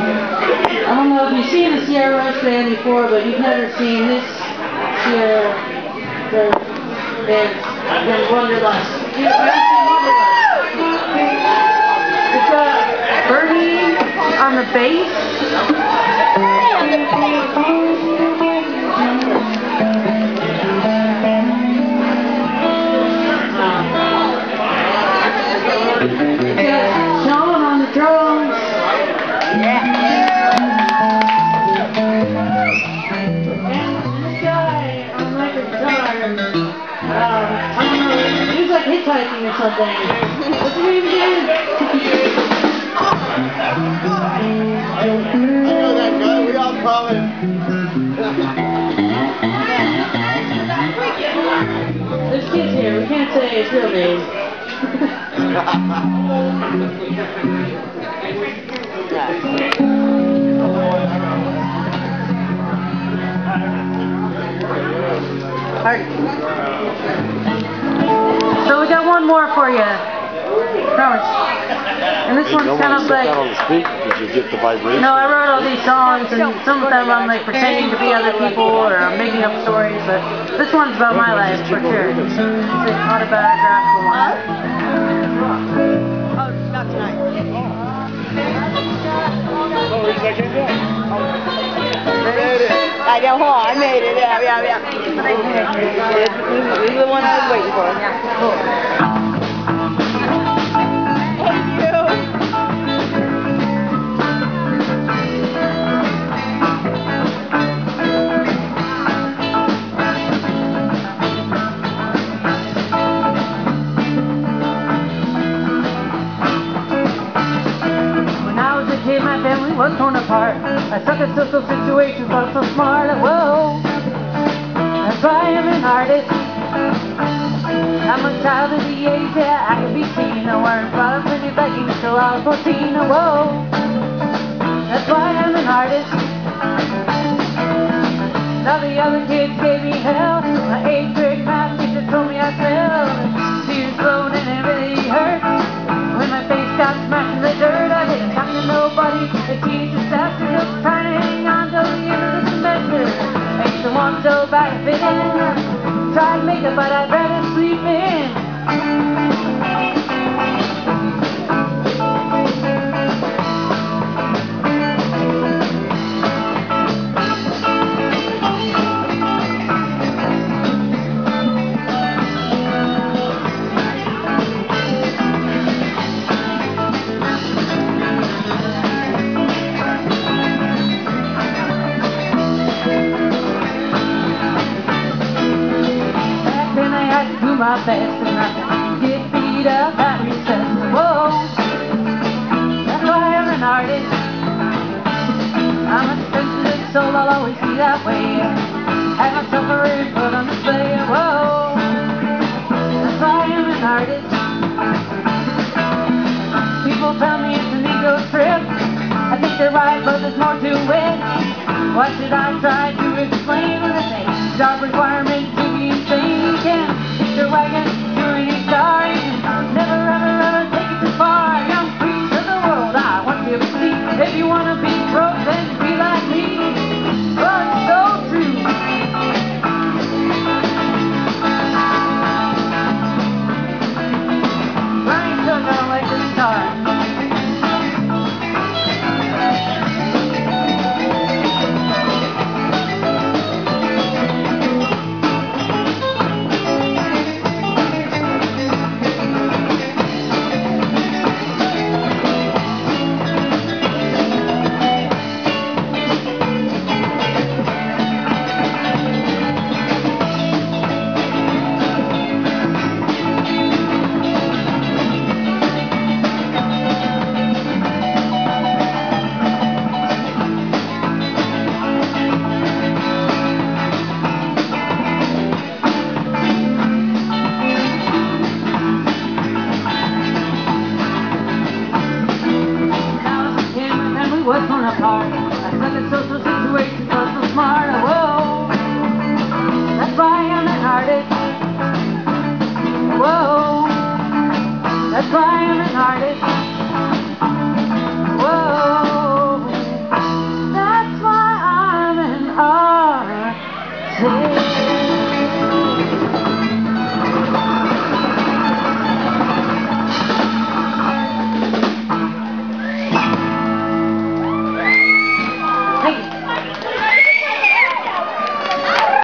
I don't know if you've seen the Sierra Rose band before, but you've never seen this Sierra band than Wanderlust. You've never seen Wanderlust. It's Bernie on the bass. He was like hitchhiking or something. What's his name again? I know that guy. We all call him. There's kids here, we can't say his real name. Alright. So we got one more for you. Promise. And this one's kind of like, on the speaker because you get the vibration. no, I wrote all these songs and some of them I'm like pretending to be other people or I'm making up stories, but this one's about my life for sure. It's an autobiographical one. Oh, not tonight. Made it. I know, hold I made it, yeah, yeah, yeah. This, this is the one I was waiting for. Thank my family was torn apart. I suck at social situations, but I'm so smart. Whoa, that's why I'm an artist. I'm a child of the age that I can be seen. I weren't brought up in your begging till I was 14. Whoa, that's why I'm an artist. Now the other kids gave me hell. My eighth grade math teacher told me I failed. Tears flowed and it really hurt. Bad to make it, but I'd my best and I could get beat up at recess. Whoa, that's why I'm an artist. I'm a sensitive soul, I'll always be that way. Have myself a record put on display. Whoa, that's why I'm an artist. People tell me it's an ego trip. I think they're right, but there's more to it. Why should I try to explain when they say job requirement